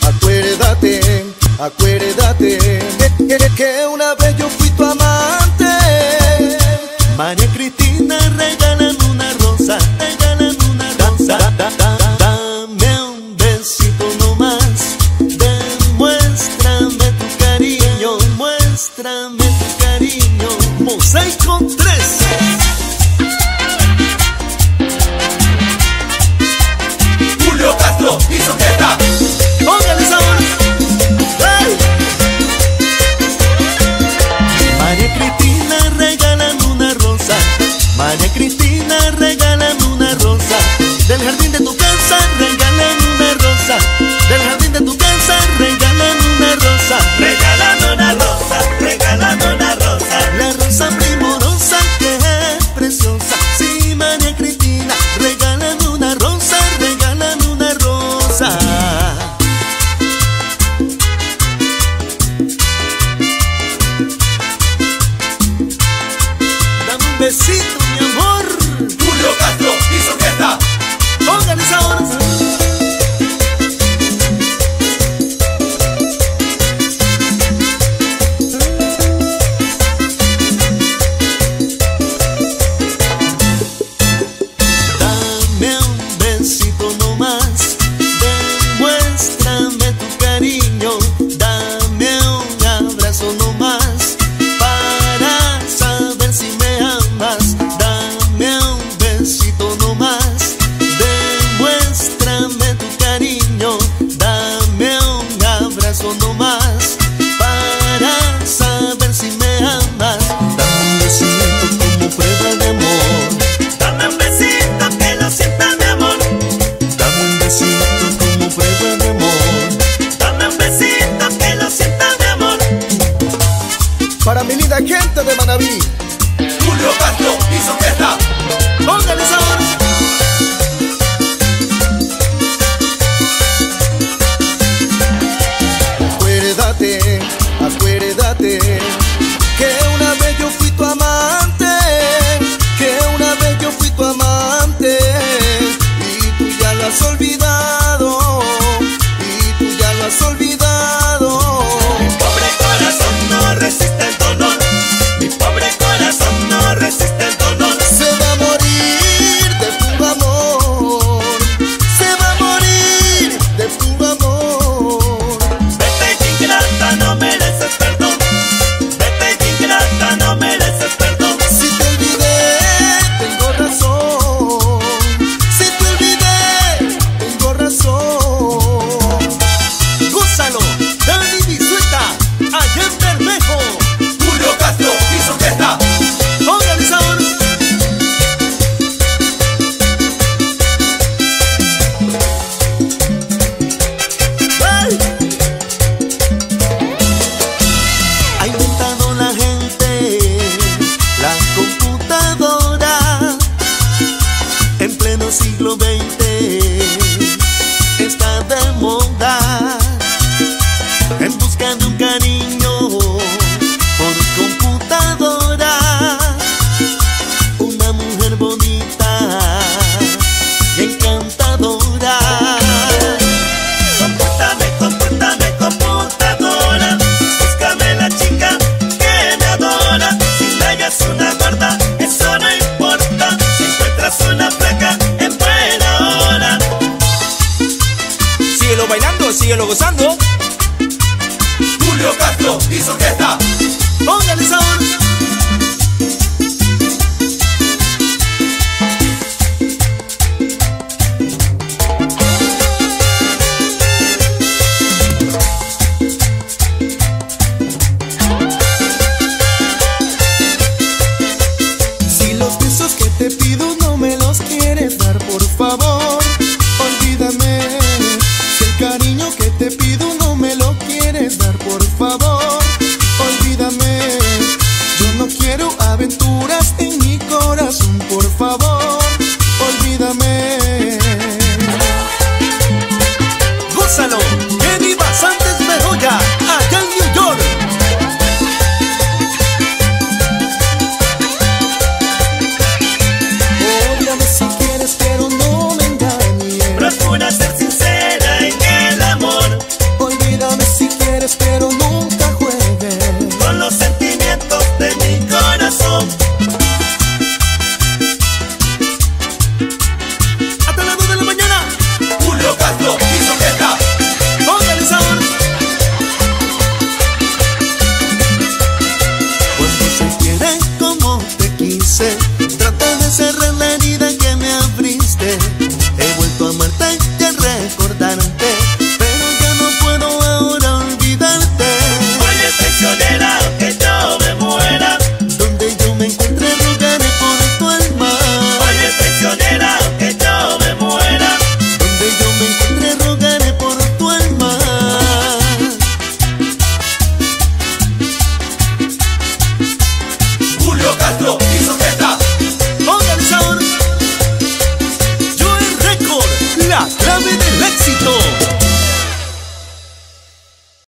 Acuérdate, acuérdate que, que, una vez yo fui tu amante. María Cristina regalan una rosa, regalan una rosa. Dame un besito nomás, demuéstrame tu cariño, muéstrame tu cariño. Mosaico 13. look, he's besito, mi amor. Julio Castro. síguelo gozando. Julio Castro y su orquesta. Póngale.